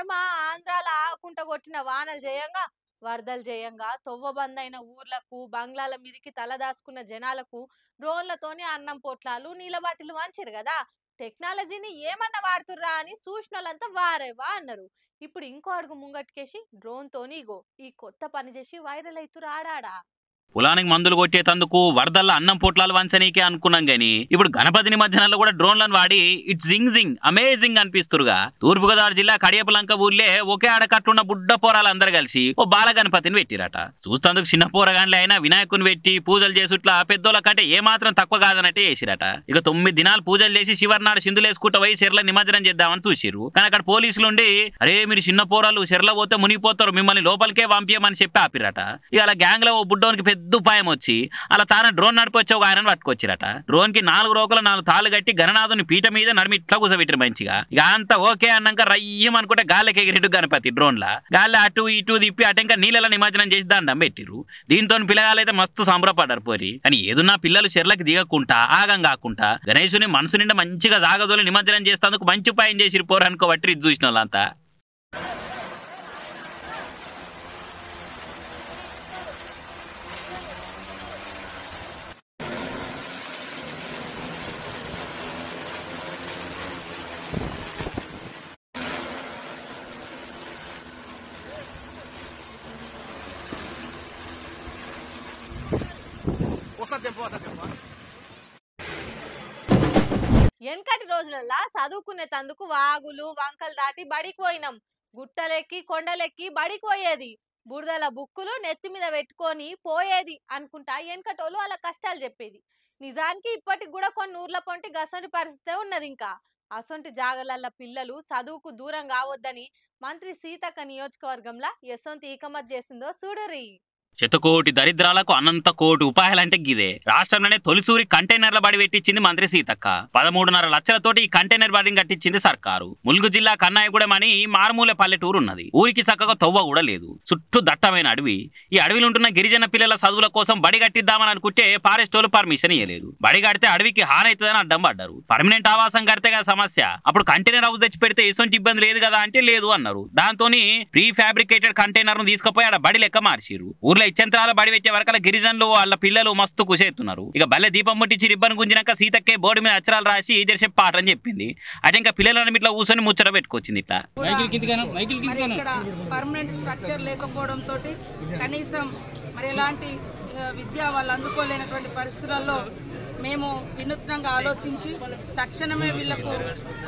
నడుమ ఆంధ్రాల ఆకుంట కొట్టిన వానలు చేయంగా వరదలు చేయంగా తొవ్వ బందైన ఊర్లకు బంగ్లాల మీదికి తలదాసుకున్న జనాలకు డ్రోన్లతోని అన్నం పొట్లాలు నీళ్ళ వంచారు కదా! టెక్నాలజీని ఏమన్నా వాడుతుర్రా అని సూచనలంతా వారేవా అన్నారు. ఇప్పుడు ఇంకో అడుగు ముంగట్టుకేసి డ్రోన్ తోని ఇగో ఈ కొత్త పని చేసి వైరల్ అవుతురు ఆడాడా? పొలానికి మందులు కొట్టేటందుకు వరదల్లో అన్నం పొట్లాలు వంచనీకే అనుకున్నాం గాని ఇప్పుడు గణపతి నిమజ్జనాల్లో కూడా డ్రోన్లను వాడి ఇట్స్ జింగ్ జింగ్ అమేజింగ్ అనిపిస్తురుగా. తూర్పుగోదావరి జిల్లా కడియపలంక ఊర్లే ఒకే ఆడకట్టున్న బుడ్డ పోరాలు అందరు కలిసి ఓ బాల గణపతిని పెట్టిరట. చూస్తందుకు చిన్న పోరగాండ్లు అయినా వినాయకుని పెట్టి పూజలు చేసుట్లా పెద్దోళ్ళ కంటే ఏమాత్రం తక్కువ కాదనట్టే చేసిరట. ఇక తొమ్మిది దినాలు పూజలు చేసి శివర్నాడు సింధులేసుకుంటూ పోయి చెర్ల నిమజ్జనం చేద్దామని చూసిరు కానీ అక్కడ పోలీసులు ఉండి అరే మీరు చిన్న పోరాలు చెర్ల పోతే మునిగిపోతారు మిమ్మల్ని లోపలికే పంపించమని చెప్పి ఆపిరట. ఇక అలా గ్యాంగ్లో ఓ బుడ్డోనికి పెద్ద ఉపాయం వచ్చి అలా తాన డ్రోన్ నడిపొచ్చి ఒక ఆయన పట్టుకొచ్చిరట. డ్రోన్కి నాలుగు రోకలు నాలుగు తాళ్ళు కట్టి గణనాథుని పీట మీద నడిమి ఇట్లా కూసబెట్టిరు మంచిగా. ఇక అంత ఓకే అన్నాక రయ్యం అనుకుంటే గాలికి ఎగిరిడు గణపతి డ్రోన్ లా గాలి అటు ఇటు తిప్పి అటు ఇంకా నీళ్ళ నిమజ్జనం చేసి దండం పెట్టిరు దీంతో పిల్లగాలైతే మస్తు సంబరపడ్డారు పోరి. కానీ ఏదున్నా పిల్లలు చెర్లకి దిగకుండా ఆగం కాకుండా గణేశుని మనసు నిండా మంచిగా జాగదోలి నిమజ్జనం చేసేందుకు మంచి ఉపాయం చేసిరు పోరు అనుకోబట్టి ఇది చూసిన వాళ్ళంతా Pasa tiempo, వెనకటి రోజులల్లా చదువుకునే తందుకు వాగులు వంకలు దాటి బడికి పోయినాం. గుట్టలెక్కి కొండలెక్కి బడికి పోయేది. బురదల బుక్కులు నెత్తి మీద పెట్టుకొని పోయేది అనుకుంటా వెనకటోళ్ళు అలా కష్టాలు చెప్పేది. నిజానికి ఇప్పటికి కూడా కొన్ని ఊర్ల పొంటి గసంటి పరిస్థితే ఉన్నది ఇంకా. అసొంటి జాగలల్ల పిల్లలు చదువుకు దూరం కావద్దని మంత్రి సీతక్క నియోజకవర్గంలో యశ్వంత్ ఈకమత్ చేసిందో చూడరి శతకోటి దరిద్రాలకు అనంత కోటి ఉపాయాలంటే గిదే. రాష్ట్రంలోనే తొలిసూరి కంటైనర్ల బడి పెట్టించింది మంత్రి సీతక్క. పదమూడున్నర లక్షలతోటి ఈ కంటైనర్ బడిని కట్టించింది సర్కారు. ములుగు జిల్లా కన్నాయగూడెం అని మారుమూల పల్లెటూరు ఉన్నది ఊరికి చక్కగా తొవ్వ కూడా లేదు. చుట్టూ దట్టమైన అడవి. ఈ అడవిలో ఉంటున్న గిరిజన పిల్లల చదువుల కోసం బడి కట్టిద్దామని అనుకుంటే ఫారెస్ట్ వాళ్ళు పర్మిషన్ ఇవ్వలేదు బడి కడితే అడవికి హానైతుందని అడ్డం పడ్డారు. పర్మనెంట్ ఆవాసం కడితే కదా సమస్య. అప్పుడు కంటైనర్ హౌస్ తెచ్చి పెడితే ఎటువంటి ఇబ్బంది లేదు కదా అంటే లేదు అన్నారు. దాంతోని ప్రీ ఫ్యాబ్రికేటెడ్ కంటైనర్ను తీసుకుపోయి ఆడ బడి లెక్క మార్చిరు ఊర్లో ఇచ్చంత్రాల బడి పెట్టే వరకల గిరిజనులు వాళ్ళ పిల్లలు మస్తు కుసేస్తున్నారు ఇక బల్లె దీపం ముట్టించి రిబ్బన్ గుంజినాక సీతక్కే బోర్డు మీద అక్షరాలు రాసి జెర్సే పాట అని చెప్పింది. అటే ఇంకా పిల్లలను ఇట్లా కూర్చొని ముచ్చట పెట్టుకొచ్చింది ఇట్లా. పర్మనెంట్ స్ట్రక్చర్ లేకపోవడంతో కనీసం మరి ఎలాంటి విద్య వాళ్ళు అందుకోలేనటువంటి పరిస్థితులలో మేము వినూత్నంగా ఆలోచించి తక్షణమే వీళ్ళకు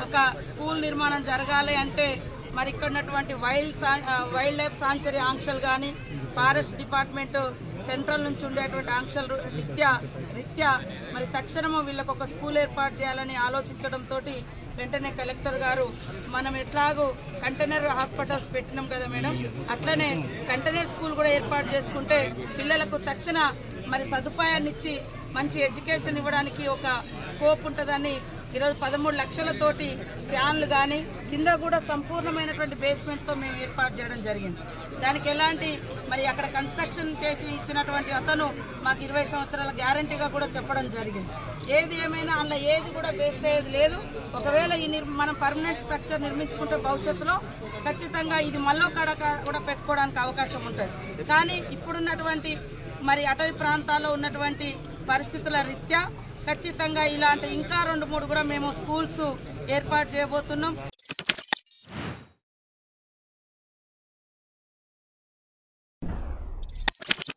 ఒక స్కూల్ నిర్మాణం జరగాలి అంటే మరి ఇక్కడ ఉన్నటువంటి వైల్డ్ వైల్డ్ లైఫ్ సాంచరీ ఆంక్షలు కానీ ఫారెస్ట్ డిపార్ట్మెంట్ సెంట్రల్ నుంచి ఉండేటువంటి ఆంక్షలు రీత్యా రీత్యా మరి తక్షణము వీళ్ళకు ఒక స్కూల్ ఏర్పాటు చేయాలని ఆలోచించడంతో వెంటనే కలెక్టర్ గారు మనం ఎట్లాగూ కంటైనర్ హాస్పిటల్స్ పెట్టినాం కదా మేడం. అట్లనే కంటైనర్ స్కూల్ కూడా ఏర్పాటు చేసుకుంటే పిల్లలకు తక్షణ మరి సదుపాయాన్ని ఇచ్చి మంచి ఎడ్యుకేషన్ ఇవ్వడానికి ఒక స్కోప్ ఉంటుందని ఈరోజు పదమూడు లక్షలతోటి ఫ్యాన్లు కానీ కింద కూడా సంపూర్ణమైనటువంటి బేస్మెంట్తో మేము ఏర్పాటు చేయడం జరిగింది. దానికి ఎలాంటి మరి అక్కడ కన్స్ట్రక్షన్ చేసి ఇచ్చినటువంటి అతను మాకు ఇరవై సంవత్సరాల గ్యారంటీగా కూడా చెప్పడం జరిగింది. ఏది ఏమైనా అందులో ఏది కూడా వేస్ట్ అయ్యేది లేదు. ఒకవేళ ఈ నిర్ మనం పర్మనెంట్ స్ట్రక్చర్ నిర్మించుకుంటే భవిష్యత్తులో ఖచ్చితంగా ఇది మళ్ళీ కాడ కూడా పెట్టుకోవడానికి అవకాశం ఉంటుంది. కానీ ఇప్పుడున్నటువంటి మరి అటవీ ప్రాంతాల్లో ఉన్నటువంటి పరిస్థితుల రీత్యా ఖచ్చితంగా ఇలాంటి ఇంకా రెండు మూడు కూడా మేము స్కూల్స్ ఏర్పాటు చేయబోతున్నాం.